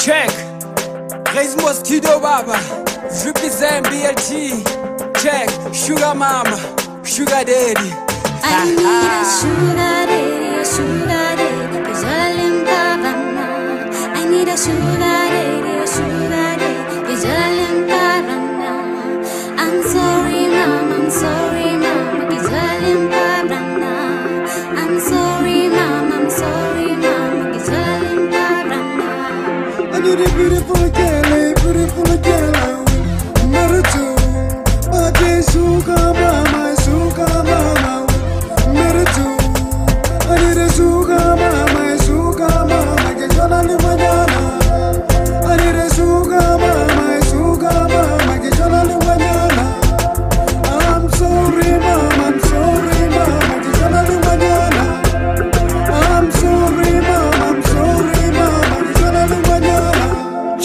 Check. Raise mosquito baba. Zam BLT. Check. Sugar mama. Sugar daddy. I need a sugar daddy,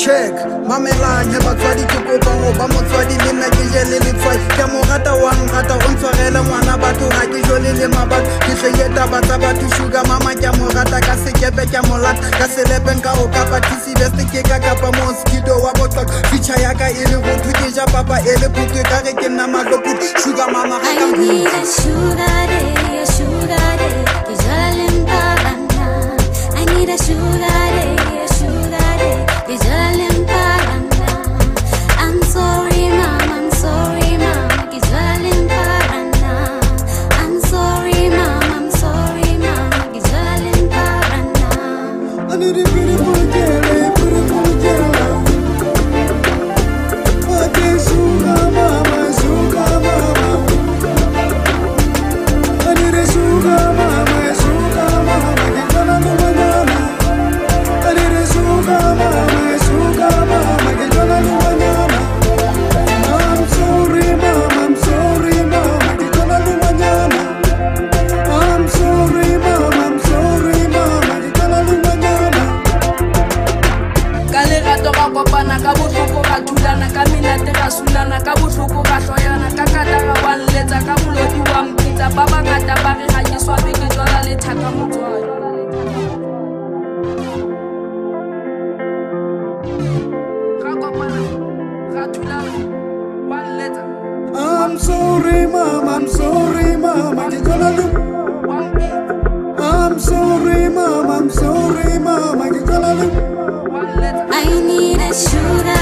check. Mamelanye batswadi ke kopa go ba motswadi le nna ke je le ke mo rata wa nrata o ntshwarele ngwana batho ga ke jole le mabatho. Ke tlhoye taba tsa batho suga mama ke mo rata ka sekepe ke mo lata. Ka selepeng ka go kapa tisibeste ke ka kapa moskido wa botlak ficha yaka e le botho ke ja papa e le phutwe ka ge ke nna matloput suga mama ga ka I need girl, botlhoko ga ka menate ga sulana ka botlhoko ga tlhoyana ka kata ga wanletsa ka molodi wa mpitsa ba bangata ba re ga ke swabe ke tswala lethaka motswadi ga kopana ga thulana wanletsa I'm sorry, mom. I'm sorry, mama. Que yo la lu- wa mpitsa I'm sorry, mom. I'm sorry, mama. Que yo la lu- wanletsa I need a sugar